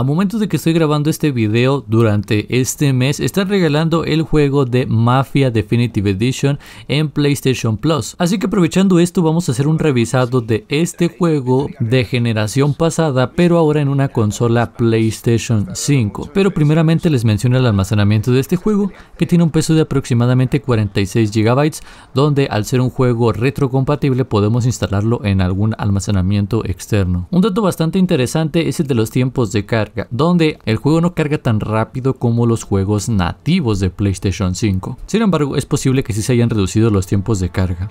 A momento de que estoy grabando este video durante este mes están regalando el juego de Mafia Definitive Edition en PlayStation Plus. Así que aprovechando esto vamos a hacer un revisado de este juego de generación pasada pero ahora en una consola PlayStation 5. Pero primeramente les menciono el almacenamiento de este juego que tiene un peso de aproximadamente 46 GB donde al ser un juego retrocompatible podemos instalarlo en algún almacenamiento externo. Un dato bastante interesante es el de los tiempos de carga donde el juego no carga tan rápido como los juegos nativos de PlayStation 5. Sin embargo, es posible que sí se hayan reducido los tiempos de carga.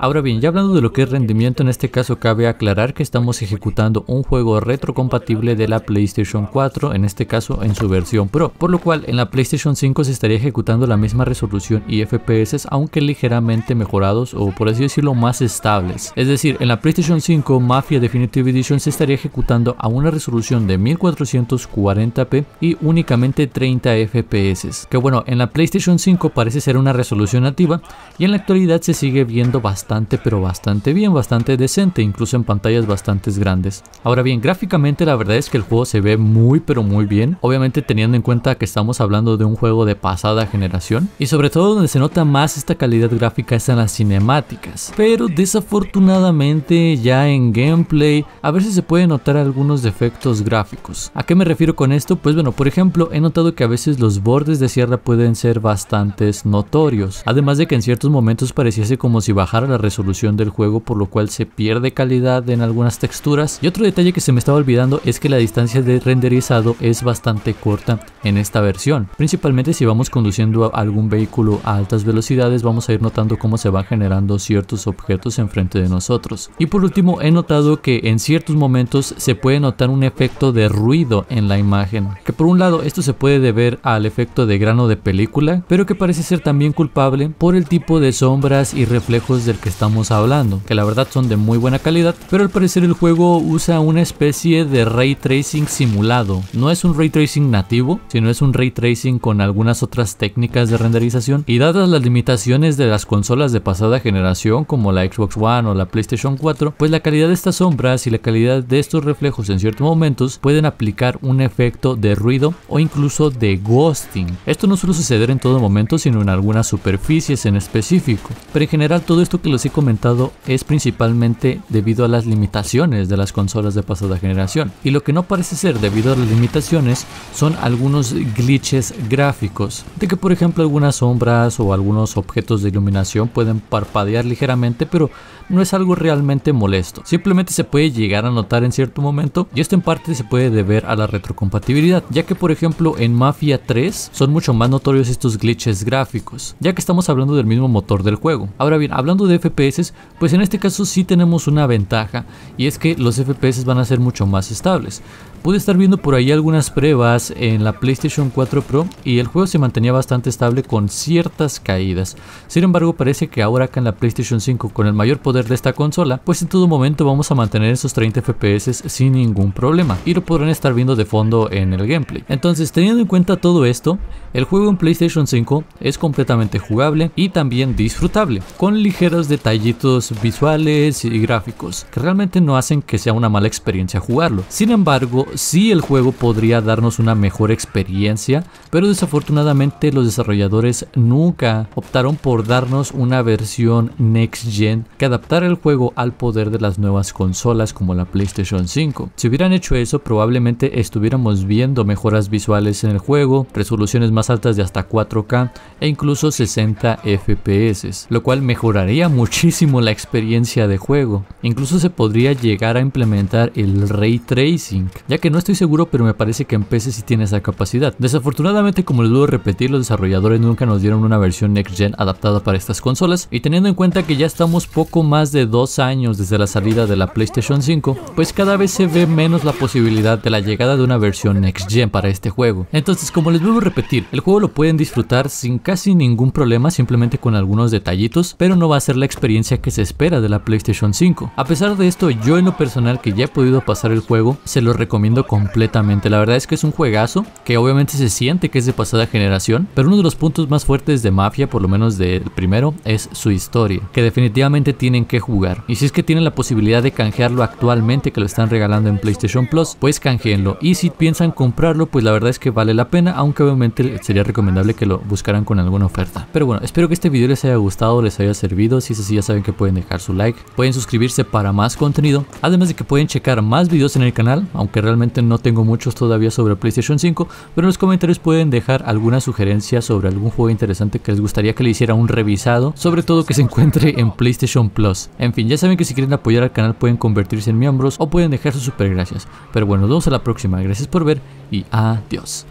Ahora bien, ya hablando de lo que es rendimiento, en este caso cabe aclarar que estamos ejecutando un juego retrocompatible de la PlayStation 4, en este caso en su versión Pro, por lo cual en la PlayStation 5 se estaría ejecutando la misma resolución y FPS, aunque ligeramente mejorados o por así decirlo más estables. Es decir, en la PlayStation 5 Mafia Definitive Edition se estaría ejecutando a una resolución de 1440p y únicamente 30 FPS, que bueno, en la PlayStation 5 parece ser una resolución nativa y en la actualidad se sigue viendo bastante bastante pero bastante bien, bastante decente, incluso en pantallas bastante grandes. Ahora bien, gráficamente la verdad es que el juego se ve muy pero muy bien, obviamente teniendo en cuenta que estamos hablando de un juego de pasada generación y sobre todo donde se nota más esta calidad gráfica es en las cinemáticas, pero desafortunadamente ya en gameplay a ver si se puede notar algunos defectos gráficos. ¿A qué me refiero con esto? Pues bueno, por ejemplo, he notado que a veces los bordes de sierra pueden ser bastantes notorios, además de que en ciertos momentos pareciese como si bajara la resolución del juego por lo cual se pierde calidad en algunas texturas. Y otro detalle que se me estaba olvidando es que la distancia de renderizado es bastante corta en esta versión. Principalmente si vamos conduciendo algún vehículo a altas velocidades vamos a ir notando cómo se van generando ciertos objetos enfrente de nosotros. Y por último he notado que en ciertos momentos se puede notar un efecto de ruido en la imagen. Que por un lado esto se puede deber al efecto de grano de película, pero que parece ser también culpable por el tipo de sombras y reflejos del que estamos hablando, que la verdad son de muy buena calidad, pero al parecer el juego usa una especie de ray tracing simulado. No es un ray tracing nativo, sino es un ray tracing con algunas otras técnicas de renderización y dadas las limitaciones de las consolas de pasada generación como la Xbox One o la PlayStation 4, pues la calidad de estas sombras y la calidad de estos reflejos en ciertos momentos pueden aplicar un efecto de ruido o incluso de ghosting. Esto no suele suceder en todo momento, sino en algunas superficies en específico, pero en general todo esto que he comentado es principalmente debido a las limitaciones de las consolas de pasada generación. Y lo que no parece ser debido a las limitaciones son algunos glitches gráficos, de que por ejemplo algunas sombras o algunos objetos de iluminación pueden parpadear ligeramente, pero no es algo realmente molesto. Simplemente se puede llegar a notar en cierto momento y esto en parte se puede deber a la retrocompatibilidad, ya que por ejemplo en Mafia 3 son mucho más notorios estos glitches gráficos, ya que estamos hablando del mismo motor del juego. Ahora bien, hablando de FPS, pues en este caso sí tenemos una ventaja y es que los FPS van a ser mucho más estables. Pude estar viendo por ahí algunas pruebas en la PlayStation 4 Pro y el juego se mantenía bastante estable con ciertas caídas. Sin embargo, parece que ahora acá en la PlayStation 5 con el mayor poder de esta consola, pues en todo momento vamos a mantener esos 30 FPS sin ningún problema y lo podrán estar viendo de fondo en el gameplay. Entonces, teniendo en cuenta todo esto, el juego en PlayStation 5 es completamente jugable y también disfrutable, con ligeros detallitos visuales y gráficos que realmente no hacen que sea una mala experiencia jugarlo. Sin embargo, sí el juego podría darnos una mejor experiencia, pero desafortunadamente los desarrolladores nunca optaron por darnos una versión next gen que adaptara el juego al poder de las nuevas consolas como la PlayStation 5. Si hubieran hecho eso, probablemente estuviéramos viendo mejoras visuales en el juego, resoluciones más altas de hasta 4K e incluso 60 FPS, lo cual mejoraría muchísimo la experiencia de juego. Incluso se podría llegar a implementar el ray tracing, ya que no estoy seguro, pero me parece que en PC sí tiene esa capacidad. Desafortunadamente, como les debo repetir, los desarrolladores nunca nos dieron una versión Next Gen adaptada para estas consolas, y teniendo en cuenta que ya estamos poco más de dos años desde la salida de la PlayStation 5, pues cada vez se ve menos la posibilidad de la llegada de una versión Next Gen para este juego. Entonces, como les vuelvo a repetir, el juego lo pueden disfrutar sin casi ningún problema, simplemente con algunos detallitos, pero no va a ser la experiencia que se espera de la PlayStation 5. A pesar de esto, yo en lo personal que ya he podido pasar el juego, se lo recomiendo completamente. La verdad es que es un juegazo que obviamente se siente que es de pasada generación, pero uno de los puntos más fuertes de Mafia, por lo menos del primero, es su historia, que definitivamente tienen que jugar. Y si es que tienen la posibilidad de canjearlo actualmente que lo están regalando en PlayStation Plus, pues canjeenlo. Y si piensan comprarlo, pues la verdad es que vale la pena, aunque obviamente sería recomendable que lo buscaran con alguna oferta. Pero bueno, espero que este video les haya gustado, les haya servido. Si así, ya saben que pueden dejar su like, pueden suscribirse para más contenido, además de que pueden checar más videos en el canal, aunque realmente no tengo muchos todavía sobre PlayStation 5, pero en los comentarios pueden dejar alguna sugerencia sobre algún juego interesante que les gustaría que le hiciera un revisado, sobre todo que se encuentre en PlayStation Plus. En fin, ya saben que si quieren apoyar al canal pueden convertirse en miembros o pueden dejar sus super gracias. Pero bueno, nos vemos a la próxima, gracias por ver y adiós.